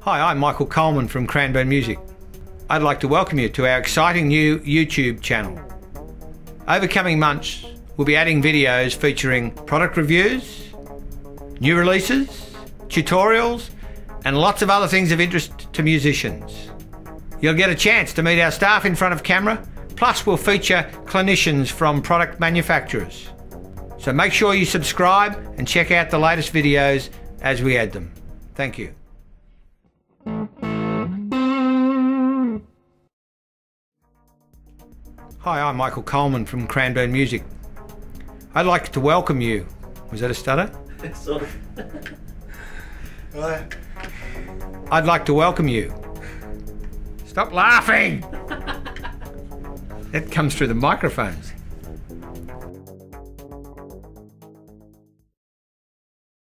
Hi, I'm Michael Coleman from Cranbourne Music. I'd like to welcome you to our exciting new YouTube channel. Over coming months, we'll be adding videos featuring product reviews, new releases, tutorials, and lots of other things of interest to musicians. You'll get a chance to meet our staff in front of camera, plus we'll feature clinicians from product manufacturers. So make sure you subscribe and check out the latest videos as we add them. Thank you. Hi, I'm Michael Coleman from Cranbourne Music. I'd like to welcome you. Was that a stutter? sort of. Right. I'd like to welcome you. Stop laughing! That comes through the microphones.